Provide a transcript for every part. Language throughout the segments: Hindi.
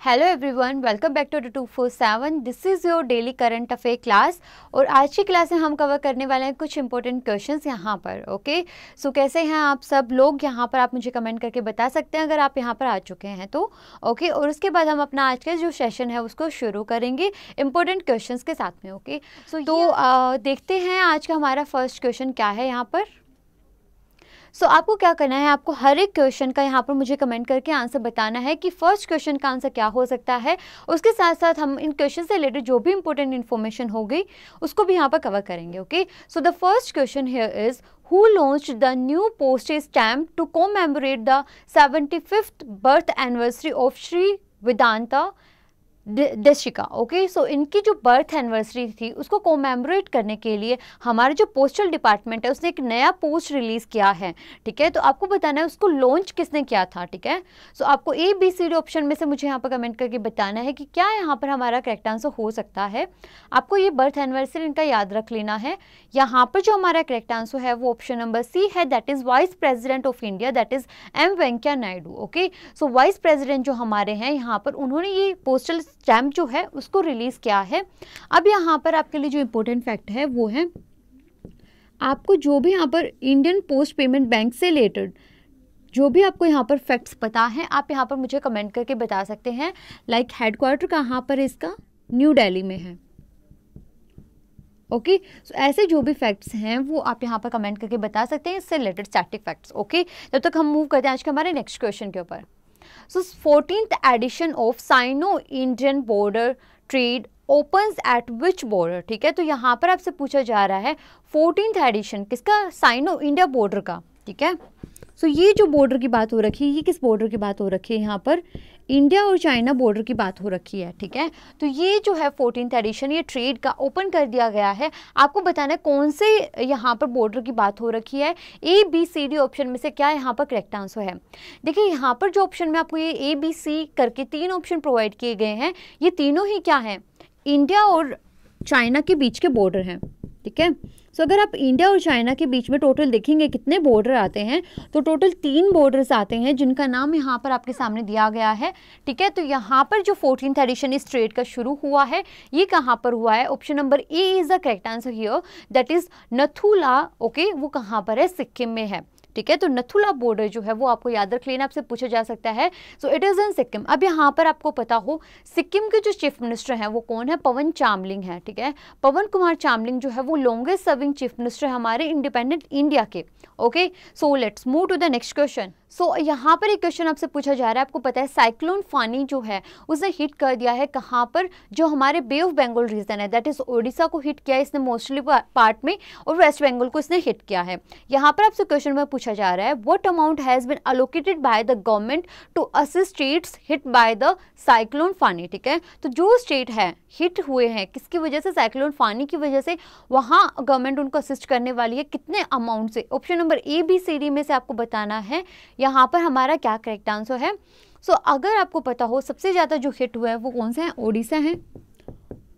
Hello everyone welcome back to two four seven this is your daily current affair class और आज की क्लास में हम कवर करने वाले हैं कुछ इंपॉर्टेंट क्वेश्चंस यहाँ पर ओके okay? सो so, कैसे हैं आप सब लोग यहाँ पर आप मुझे कमेंट करके बता सकते हैं अगर आप यहाँ पर आ चुके हैं तो ओके okay? और उसके बाद हम अपना आज का जो सेशन है उसको शुरू करेंगे इंपॉर्टेंट क्वेश्चन के साथ में ओके okay? सो so, तो आ, देखते हैं आज का हमारा फ़र्स्ट क्वेश्चन क्या है यहाँ पर सो so, आपको क्या करना है? आपको हर एक क्वेश्चन का यहाँ पर मुझे कमेंट करके आंसर बताना है कि फ़र्स्ट क्वेश्चन का आंसर क्या हो सकता है। उसके साथ साथ हम इन क्वेश्चन से रिलेटेड जो भी इंपॉर्टेंट इन्फॉर्मेशन होगी उसको भी यहाँ पर कवर करेंगे okay so the first question here is who launched the new postage stamp to commemorate the 75th birth anniversary of Sri Vedanta? दशिका okay so इनकी जो बर्थ एनिवर्सरी थी उसको कोमेमोरेट करने के लिए हमारा जो पोस्टल डिपार्टमेंट है उसने एक नया पोस्ट रिलीज़ किया है ठीक है? तो आपको बताना है उसको लॉन्च किसने किया था ठीक है? सो so, आपको A B C D option में से मुझे यहाँ पर कमेंट करके बताना है कि क्या यहाँ पर हमारा करेक्ट आंसर हो सकता है। आपको ये बर्थ एनिवर्सरी इनका याद रख लेना है। यहाँ पर जो हमारा करेक्ट आंसर है वो ऑप्शन नंबर सी है that is vice president of India that is M Venkaiah Naidu okay so vice president जो हमारे हैं यहाँ पर उन्होंने ये पोस्टल स्टैम्प जो है उसको रिलीज़ किया है। अब यहाँ पर आपके लिए जो इम्पोर्टेंट फैक्ट है वो है आपको जो भी यहाँ पर इंडियन पोस्ट पेमेंट बैंक से रिलेटेड जो भी आपको यहाँ पर फैक्ट्स पता है आप यहाँ पर मुझे कमेंट करके बता सकते हैं। लाइक हेडक्वार्टर कहाँ पर इसका? न्यू दिल्ली में है। Okay okay? सो so, ऐसे जो भी फैक्ट्स हैं वो आप यहाँ पर कमेंट करके बता सकते हैं। इससे रिलेटेड स्टैटिक फैक्ट्स ओके जब तक हम मूव करते हैं आज के हमारे नेक्स्ट क्वेश्चन के ऊपर। So 14th edition of Sino-Indian border trade opens at which border ठीक है तो यहाँ पर आपसे पूछा जा रहा है 14th edition किसका साइनो इंडिया border का ठीक है सो ये जो बॉर्डर की बात हो रखी है, ये किस बॉर्डर की बात हो रखी है यहाँ पर? इंडिया और चाइना बॉर्डर की बात हो रखी है, ठीक है? तो ये जो है फोर्टीन एडिशन ये ट्रेड का ओपन कर दिया गया है। आपको बताना है कौन से यहाँ पर बॉर्डर की बात हो रखी है? A B C D option में से क्या यहाँ पर करेक्ट आंसर है? देखिए, यहाँ पर जो ऑप्शन में आपको ये ए बी सी करके तीन ऑप्शन प्रोवाइड किए गए हैं, ये तीनों ही क्या हैं? इंडिया और चाइना के बीच के बॉर्डर हैं। ठीक है? सो अगर आप इंडिया और चाइना के बीच में टोटल देखेंगे, कितने बॉर्डर आते हैं तो टोटल तीन बॉर्डर्स आते हैं, जिनका नाम यहाँ पर आपके सामने दिया गया है। ठीक है? तो यहाँ पर जो फोर्टीन एडिशन इस ट्रेड का शुरू हुआ है, ये कहाँ पर हुआ है? Option number A is the correct answer here that is Nathula okay वो कहाँ पर है? सिक्किम में है। ठीक है? तो नथुला बॉर्डर जो है वो आपको याद रख लेना, आपसे पूछा जा सकता है। So it is in Sikkim अब यहाँ पर आपको पता हो सिक्किम के जो चीफ मिनिस्टर हैं, वो कौन है? पवन चामलिंग है, ठीक है? पवन कुमार चामलिंग जो है वो लॉन्गेस्ट सर्विंग चीफ मिनिस्टर है हमारे इंडिपेंडेंट इंडिया के okay so let's move to the next question so so, यहाँ पर एक क्वेश्चन आपसे पूछा जा रहा है। आपको पता है साइक्लोन फानी जो है उसने हिट कर दिया है कहाँ पर? जो हमारे बे ऑफ़ बंगाल रीजन है दैट इज़ ओडिशा को हिट किया है इसने मोस्टली पार्ट में और वेस्ट बंगाल को इसने हिट किया है। यहाँ पर आपसे क्वेश्चन में पूछा जा रहा है what amount has been allocated by the government to assist states hit by the cyclone Fani ठीक है? तो जो स्टेट है हिट हुए हैं किसकी वजह से? साइक्लोन फानी की वजह से। वहाँ गवर्नमेंट उनको असिस्ट करने वाली है कितने अमाउंट से? Option number A B C D में से आपको बताना है। यहाँ पर हमारा क्या करेक्ट आंसर है? सो so, अगर आपको पता हो सबसे ज़्यादा जो हिट हुआ है वो कौन सा है? ओडिशा है।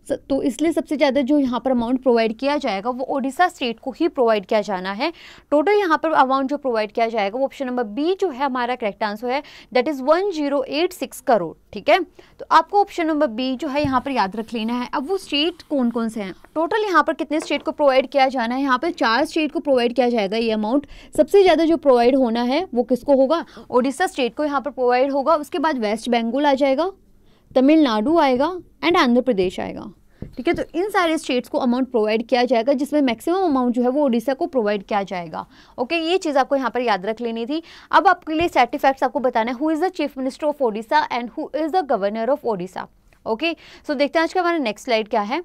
तो इसलिए सबसे ज़्यादा जो यहाँ पर अमाउंट प्रोवाइड किया जाएगा, वो ओडिशा स्टेट को ही प्रोवाइड किया जाना है। टोटल यहाँ पर अमाउंट जो प्रोवाइड किया जाएगा, वो ऑप्शन नंबर बी जो है, हमारा करेक्ट आंसर है that is one zero eight six crore ठीक है? तो आपको ऑप्शन नंबर बी जो है, यहाँ पर याद रख लेना है। अब वो स्टेट कौन कौन से हैं? टोटल यहाँ पर कितने स्टेट को प्रोवाइड किया जाना है? यहाँ पर चार स्टेट को प्रोवाइड किया जाएगा ये अमाउंट सबसे ज़्यादा जो प्रोवाइड होना है, वो किसको होगा? ओडिशा स्टेट को यहाँ पर प्रोवाइड होगा। उसके बाद वेस्ट बंगाल आ जाएगा। तमिलनाडु आएगा एंड आंध्र प्रदेश आएगा। ठीक है तो इन सारे स्टेट्स को अमाउंट प्रोवाइड किया जाएगा, जिसमें मैक्सिमम अमाउंट जो है वो उड़ीसा को प्रोवाइड किया जाएगा। ओके ये चीज़ आपको यहाँ पर याद रख लेनी थी। अब आपके लिए सर्टिफैक्ट्स आपको बताना है who is the chief minister of Odisha and who is the governor of Odisha okay so देखते हैं आज का हमारा नेक्स्ट स्लाइड क्या है।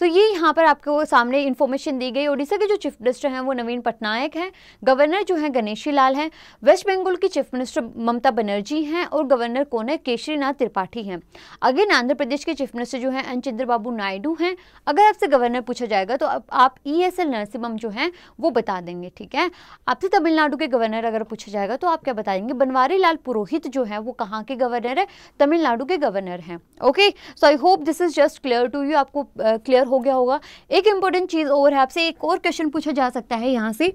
सो ये यहाँ पर आपको सामने इन्फॉर्मेशन दी गई। ओडिशा के जो चीफ मिनिस्टर हैं, वो नवीन पटनायक हैं। गवर्नर जो हैं, गणेशी लाल हैं। वेस्ट बंगाल की चीफ मिनिस्टर ममता बनर्जी हैं और गवर्नर कौन है? केशरीनाथ त्रिपाठी हैं। अगेन आंध्र प्रदेश के चीफ मिनिस्टर जो हैं एन चंद्रबाबू नायडू हैं। अगर आपसे गवर्नर पूछा जाएगा तो आप ई एस एल नरसिम्हम जो हैं, वो बता देंगे, ठीक है? आपसे तमिलनाडु के गवर्नर अगर पूछा जाएगा तो आप क्या बताएँगे? बनवारी लाल पुरोहित जो है, वो कहाँ के गवर्नर है? तमिलनाडु के गवर्नर हैं okay so I hope this is just clear to you आपको क्लियर क्लियर हो गया होगा। एक इंपॉर्टेंट चीज़ और है आपसे एक और क्वेश्चन पूछा जा सकता है यहाँ से।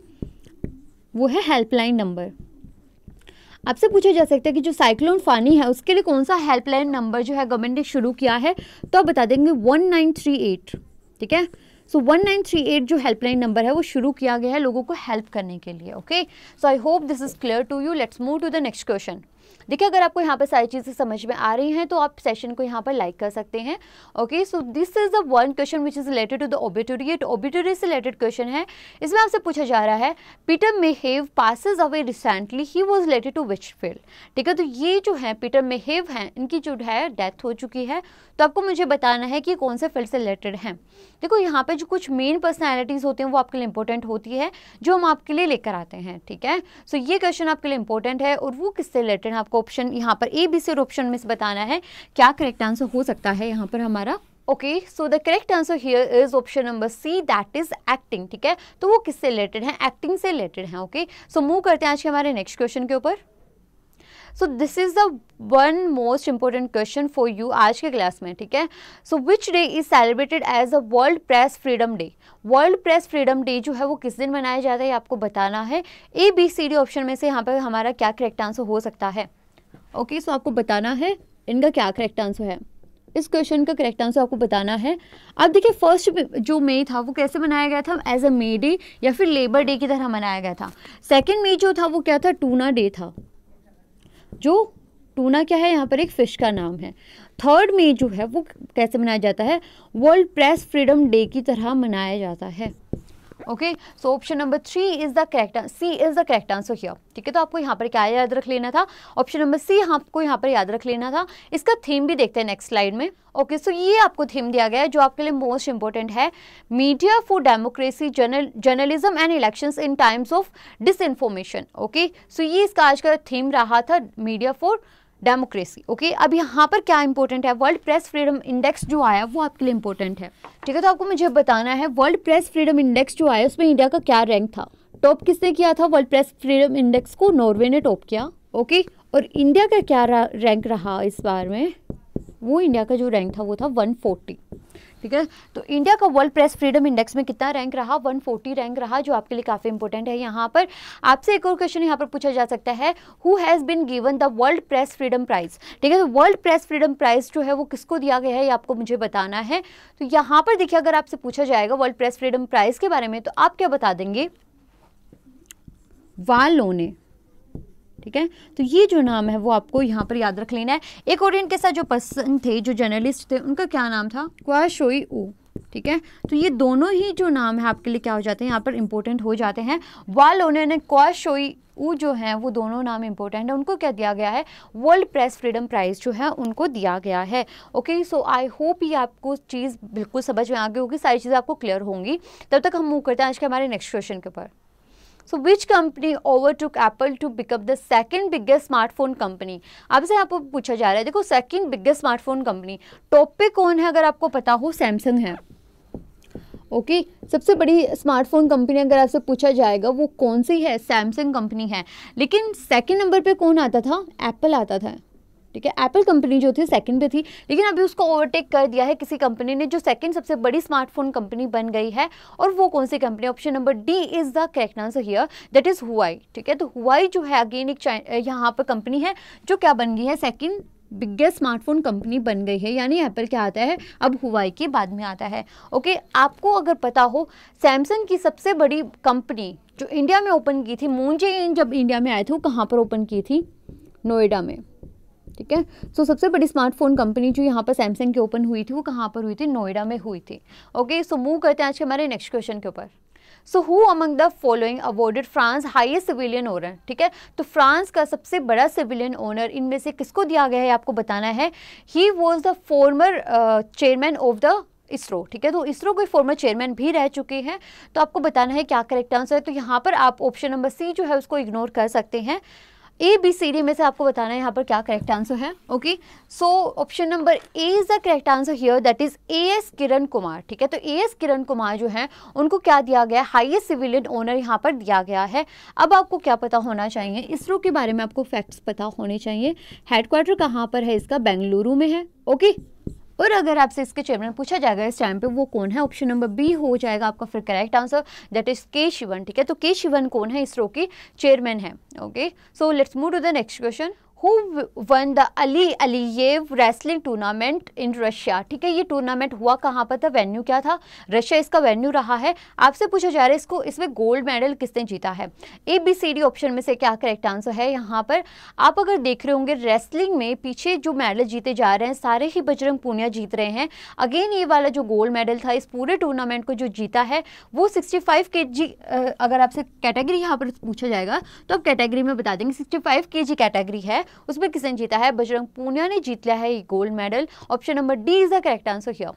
वो है हेल्पलाइन नंबर आपसे पूछा जा सकता है कि जो साइक्लोन फानी है, उसके लिए कौन सा हेल्पलाइन नंबर जो है गवर्नमेंट ने शुरू किया है तो आप बता देंगे वन नाइन थ्री एट ठीक है? So one nine three eight जो हेल्पलाइन नंबर है, वो शुरू किया गया है लोगों को हेल्प करने के लिए okay so I hope this is clear to you let's move to the next question देखिए अगर आपको यहाँ पर सारी चीज़ें समझ में आ रही हैं तो आप सेशन को यहाँ पर लाइक कर सकते हैं। Okay so this is the one question which is related to the obituary ये ओबिटोरी से रिलेटेड क्वेश्चन है। इसमें आपसे पूछा जा रहा है Peter Mayhew passes away recently he was related to which field ठीक है तो ये जो है पीटर मेहेव हैं इनकी जो है डेथ हो चुकी है। तो आपको मुझे बताना है कि कौन से फ़ील्ड से रिलेटेड हैं। देखो यहाँ पे जो कुछ मेन पर्सनैलिटीज़ होती हैं वो आपके लिए इंपॉर्टेंट होती है जो हम आपके लिए लेकर आते हैं। ठीक है सो so, ये क्वेश्चन आपके लिए इंपॉर्टेंट है और वो किससे रिलेटेड आपको ऑप्शन यहाँ पर ए बी सी और ऑप्शन में से बताना है। क्या करेक्ट आंसर हो सकता है यहाँ पर हमारा? Okay so the correct answer here is option number C that is acting ठीक है? तो वो किससे रिलेटेड है? एक्टिंग से रिलेटेड है ओके सो मूव करते हैं आज के हमारे नेक्स्ट क्वेश्चन के ऊपर। So this is the one most important question for you आज के क्लास में, ठीक है? So which day is celebrated as a world press freedom day world press freedom day जो है वो किस दिन मनाया जाता है आपको बताना है। A B C D option में से यहाँ पर हमारा क्या करेक्ट आंसर हो सकता है? ओके सो आपको बताना है, इनका क्या करेक्ट आंसर है? इस क्वेश्चन का करेक्ट आंसर आपको बताना है। अब देखिए फ़र्स्ट जो मे था, वो कैसे मनाया गया था? एज अ मे डे या फिर लेबर डे की तरह मनाया गया था। सेकेंड मे जो था, वो क्या था? टूना डे था। जो टूना क्या है? यहाँ पर एक फ़िश का नाम है। थर्ड मे जो है, वो कैसे मनाया जाता है? वर्ल्ड प्रेस फ्रीडम डे की तरह मनाया जाता है। Okay so option number three is the correct C is the correct answer here ठीक है तो आपको यहाँ पर क्या याद रख लेना था? ऑप्शन नंबर सी आपको यहाँ पर याद रख लेना था। इसका थीम भी देखते हैं नेक्स्ट स्लाइड में। ओके okay, सो so ये आपको थीम दिया गया है जो आपके लिए मोस्ट इंपॉर्टेंट है। Media for democracy journalism and elections in times of disinformation okay so ये इसका आज का थीम रहा था मीडिया फॉर डेमोक्रेसी ओके अब यहाँ पर क्या इंपॉर्टेंट है? वर्ल्ड प्रेस फ्रीडम इंडेक्स जो आया, वो आपके लिए इंपॉर्टेंट है। ठीक है तो आपको मुझे बताना है वर्ल्ड प्रेस फ्रीडम इंडेक्स जो आया, उसमें इंडिया का क्या रैंक था? टॉप किसने किया था? वर्ल्ड प्रेस फ्रीडम इंडेक्स को नॉर्वे ने टॉप किया ओके और इंडिया का क्या रैंक रहा इस बार में? वो इंडिया का जो रैंक था, वो था 140 ठीक है? तो इंडिया का वर्ल्ड प्रेस फ्रीडम इंडेक्स में कितना रैंक रहा? 140 रैंक रहा, जो आपके लिए काफ़ी इंपॉर्टेंट है यहाँ पर। आपसे एक और क्वेश्चन यहाँ पर पूछा जा सकता है who has been given the world press freedom prize ठीक है तो वर्ल्ड प्रेस फ्रीडम प्राइज जो है वो किसको दिया गया है ये आपको मुझे बताना है। तो यहाँ पर देखिए, अगर आपसे पूछा जाएगा वर्ल्ड प्रेस फ्रीडम प्राइज के बारे में तो आप क्या बता देंगे? वालोने ठीक है? तो ये जो नाम है, वो आपको यहाँ पर याद रख लेना है। एक और इनके साथ जो पसंद थे, जो जर्नलिस्ट थे, उनका क्या नाम था? क्वाशोई ऊ ठीक है? तो ये दोनों ही जो नाम है, आपके लिए क्या हो जाते हैं? यहाँ पर इंपॉर्टेंट हो जाते हैं। वाल उन्होंने क्वाशोई ऊ जो हैं, वो दोनों नाम इंपॉर्टेंट है। उनको क्या दिया गया है? वर्ल्ड प्रेस फ्रीडम प्राइज़ जो है, उनको दिया गया है। ओके सो आई होप ये आपको चीज़ बिल्कुल समझ में आ गई होगी, सारी चीज़ें आपको क्लियर होंगी। तब तक हम मूव करते हैं आज के हमारे नेक्स्ट क्वेश्चन के ऊपर। So which company overtook Apple to become the second biggest smartphone company अब से आपको पूछा जा रहा है देखो second biggest smartphone company top पे कौन है अगर आपको पता हो? सैमसंग है। ओके okay, सबसे बड़ी स्मार्टफ़ोन कंपनी अगर आपसे पूछा जाएगा वो कौन सी है? सैमसंग कंपनी है। लेकिन सेकंड नंबर पे कौन आता था? एप्पल आता था। ठीक है? एप्पल कंपनी जो थी सेकंड पे थी, लेकिन अभी उसको ओवरटेक कर दिया है किसी कंपनी ने, जो सेकंड सबसे बड़ी स्मार्टफ़ोन कंपनी बन गई है। और वो कौन सी company option number D is the correct answer here that is Huawei ठीक है? तो हुआई जो है अगेन एक यहाँ पर कंपनी है, जो क्या बन गई है? सेकेंड बिगेस्ट स्मार्टफ़ोन कंपनी बन गई है। यानी एप्पल क्या आता है? अब हुआई के बाद में आता है। ओके आपको अगर पता हो सैमसंग की सबसे बड़ी कंपनी जो इंडिया में ओपन की थी मूंजे जब इंडिया में आए थे, वो कहाँ पर ओपन की थी? नोएडा में। ठीक है? सो सबसे बड़ी स्मार्टफ़ोन कंपनी जो यहाँ पर सैमसंग की ओपन हुई थी, वो कहाँ पर हुई थी? नोएडा में हुई थी। ओके सो मूव करते हैं आज के हमारे नेक्स्ट क्वेश्चन के ऊपर। So who among the following awarded France highest civilian honour ठीक है? तो फ्रांस का सबसे बड़ा सिविलियन ओनर इनमें से किसको दिया गया है? आपको बताना है। He was the former chairman of the ISRO ठीक है? तो इसरो कोई फॉर्मर चेयरमैन भी रह चुके हैं। तो आपको बताना है क्या करेक्ट आंसर है? तो यहाँ पर आप ऑप्शन नंबर सी जो है उसको इग्नोर कर सकते हैं। ए बी सी डी में से आपको बताना है यहाँ पर क्या करेक्ट आंसर है okay so option number A is the correct answer here that is A S Kiran Kumar ठीक है? तो ए एस किरण कुमार जो है, उनको क्या दिया गया हाईएस्ट सिविलियन ऑनर यहाँ पर दिया गया है। अब आपको क्या पता होना चाहिए? इसरो के बारे में आपको फैक्ट्स पता होने चाहिए। हेडक्वार्टर कहाँ पर है? इसका बेंगलुरु में है ओके और अगर आपसे इसके चेयरमैन पूछा जाएगा इस टाइम पे वो कौन है? ऑप्शन नंबर बी हो जाएगा आपका फिर करेक्ट आंसर दैट इज़ के शिवन ठीक है? तो के शिवन कौन है? इसरो के चेयरमैन है okay so let's move to the next question who won the Ali Aliyev wrestling tournament in Russia ठीक है, ये टूर्नामेंट हुआ कहाँ पर था? वेन्यू क्या था? रशिया इसका वेन्यू रहा है। आपसे पूछा जा रहा है, इसको, इसमें गोल्ड मेडल किसने जीता है? A B C D option में से क्या करेक्ट आंसर है यहाँ पर? आप अगर देख रहे होंगे रेसलिंग में पीछे जो मेडल जीते जा रहे हैं, सारे ही बजरंग पूनिया जीत रहे हैं। अगेन ये वाला जो गोल्ड मेडल था, इस पूरे टूर्नामेंट को जो जीता है, वो सिक्सटी फाइव के जी अगर आपसे कैटेगरी यहाँ पर पूछा जाएगा तो आप कैटेगरी में बता देंगे सिक्सटी फाइव के जी कैटेगरी है। उसमें किसने जीता है? बजरंग पूनिया ने जीत लिया है, ये gold medal option number D is the correct answer here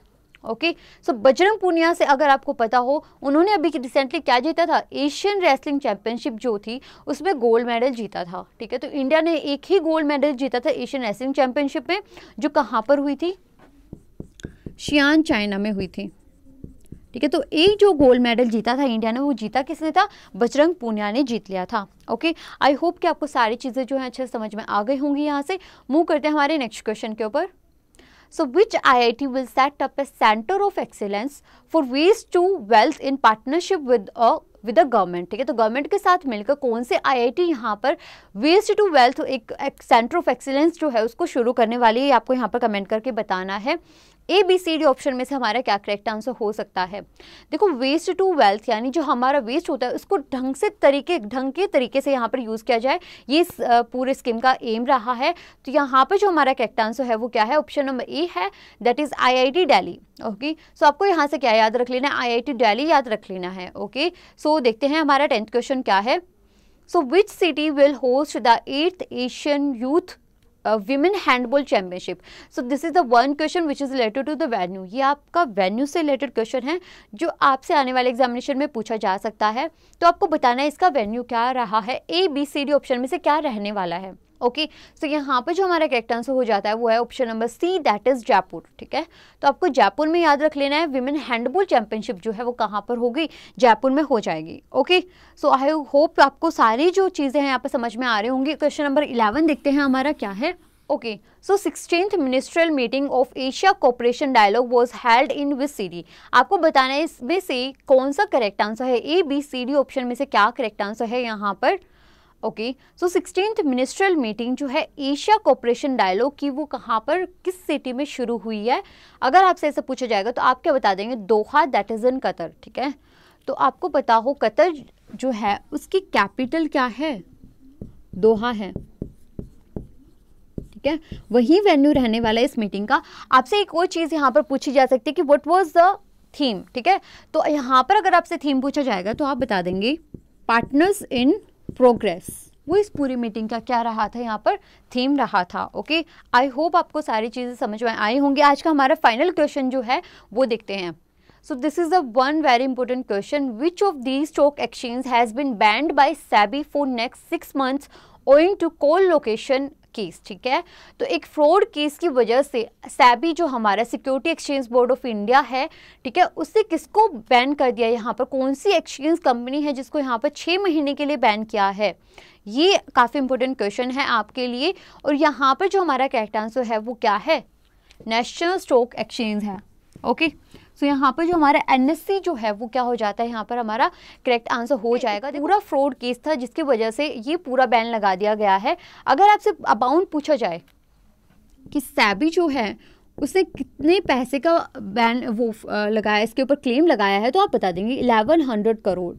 okay so Bajrang Punia से अगर आपको पता हो, उन्होंने अभी रिसेंटली क्या जीता था? एशियन रेसलिंग चैंपियनशिप जो थी, उसमें गोल्ड मेडल जीता था. ठीक है? तो इंडिया ने एक ही गोल्ड मेडल जीता था एशियन रेसलिंग चैंपियनशिप में, जो कहाँ पर हुई थी? शियान चाइना में हुई थी. ठीक है? तो एक जो गोल्ड मेडल जीता था इंडिया ने, वो जीता किसने था? बजरंग पूनिया ने जीत लिया था। ओके आई होप कि आपको सारी चीज़ें जो है अच्छे समझ में आ गई होंगी यहाँ से। मूव करते हैं हमारे नेक्स्ट क्वेश्चन के ऊपर। So which I I T will set up a centre of excellence for waste to wealth in partnership with the government ठीक है? तो गवर्नमेंट के साथ मिलकर कौन से आईआईटी यहाँ पर वेस्ट टू वेल्थ एक सेंटर ऑफ़ एक्सीलेंस जो है उसको शुरू करने वाली है आपको यहाँ पर कमेंट करके बताना है। A B C D option में से हमारा क्या करेक्ट आंसर हो सकता है? देखो वेस्ट टू वेल्थ यानी जो हमारा वेस्ट होता है उसको ढंग से तरीके ढंग के तरीके से यहाँ पर यूज़ किया जाए। ये पूरे स्कीम का एम रहा है। तो यहाँ पर जो हमारा करेक्ट आंसर है वो क्या है? ऑप्शन नंबर ए है that is I I T Delhi okay so आपको यहाँ से क्या याद रख लेना है? आई आई टी डेली याद रख लेना है ओके? सो so, देखते हैं हमारा टेंथ क्वेश्चन क्या है? So which city will host the eighth Asian youth women handball championship so this is the one question which is related to the venue ये आपका वेन्यू से रिलेटेड क्वेश्चन है, जो आपसे आने वाले एग्जामिनेशन में पूछा जा सकता है। तो आपको बताना है इसका वेन्यू क्या रहा है? A B C D option में से क्या रहने वाला है? ओके सो यहाँ पर जो हमारा करेक्ट आंसर हो जाता है, वो है option number C that is Jaipur ठीक है? तो आपको जयपुर में याद रख लेना है विमेन हैंडबॉल चैंपियनशिप जो है, वो कहाँ पर होगी? जयपुर में हो जाएगी ओके सो आई होप आपको सारी जो चीज़ें हैं यहाँ पर समझ में आ रही होंगी। क्वेश्चन नंबर इलेवन देखते हैं हमारा क्या है। Okay so sixteenth ministerial meeting of Asia cooperation dialogue was held in which city आपको बताना है इसमें से कौन सा करेक्ट आंसर है? A B C D option में से क्या करेक्ट आंसर है यहाँ पर? Okay so sixteen ministerial meeting जो है एशिया कोऑपरेशन डायलॉग की वो कहाँ पर, किस सिटी में शुरू हुई है? अगर आपसे ऐसा पूछा जाएगा तो आप क्या बता देंगे? Doha that is in Qatar ठीक है? तो आपको पता हो कतर जो है, उसकी कैपिटल क्या है? दोहा है, ठीक है? वही वेन्यू रहने वाला है इस मीटिंग का। आपसे एक और चीज़ यहाँ पर पूछी जा सकती है कि वट वॉज़ द थीम ठीक है? तो यहाँ पर अगर आपसे थीम पूछा जाएगा तो आप बता देंगे पार्टनर्स इन प्रोग्रेस। वो इस पूरी मीटिंग का क्या रहा था? यहाँ पर थीम रहा था, ओके? आई होप आपको सारी चीज़ें समझ में आई होंगी। आज का हमारा फाइनल क्वेश्चन जो है, वो देखते हैं। So this is the one very important question which of the stock exchange has been banned by SEBI for next six months owing to colocation case ठीक है? तो एक फ्रॉड केस की वजह से सैबी जो हमारा security exchange board of India है, ठीक है, उससे किसको बैन कर दिया यहाँ पर? कौन सी एक्सचेंज कंपनी है जिसको यहाँ पर छः महीने के लिए बैन किया है? ये काफ़ी इंपॉर्टेंट क्वेश्चन है आपके लिए। और यहाँ पर जो हमारा करेक्ट आंसर है वो क्या है? नेशनल स्टॉक एक्सचेंज है ओके okay? सो यहाँ पर जो हमारा एनएससी जो है वो क्या हो जाता है? यहाँ पर हमारा करेक्ट आंसर हो जाएगा। पूरा फ्रॉड केस था जिसकी वजह से ये पूरा बैन लगा दिया गया है। अगर आपसे अबाउंट पूछा जाए कि सैबी जो है उसने कितने पैसे का बैन वो लगाया इसके ऊपर क्लेम लगाया है तो आप बता देंगे eleven hundred crore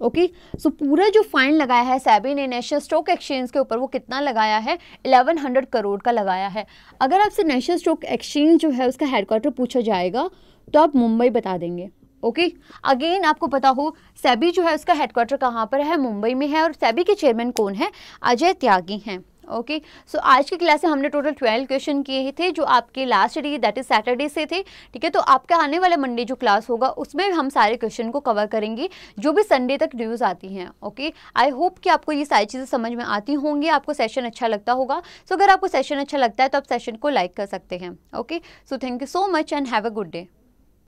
okay so पूरा जो फाइन लगाया है सैबी ने नेशनल स्टॉक एक्सचेंज के ऊपर वो कितना लगाया है? 1100 करोड़ का लगाया है। अगर आपसे नेशनल स्टॉक एक्सचेंज जो है, उसका हेडक्वार्टर पूछा जाएगा तो आप मुंबई बता देंगे। Okay okay? अगेन आपको पता हो सैबी जो है, उसका हेडक्वार्टर कहाँ पर है? मुंबई में है और सैबी के चेयरमैन कौन है? अजय त्यागी हैं। ओके सो आज की क्लास में हमने टोटल ट्वेल्व क्वेश्चन किए थे जो आपके last day that is Saturday से थे ठीक है? तो आपका आने वाले मंडे जो क्लास होगा उसमें हम सारे क्वेश्चन को कवर करेंगे जो भी संडे तक न्यूज़ आती हैं ओके आई होप कि आपको ये सारी चीज़ें समझ में आती होंगी आपको सेशन अच्छा लगता होगा। सो so, अगर आपको सेशन अच्छा लगता है तो आप सेशन को लाइक कर सकते हैं okay so thank you so much and have a good day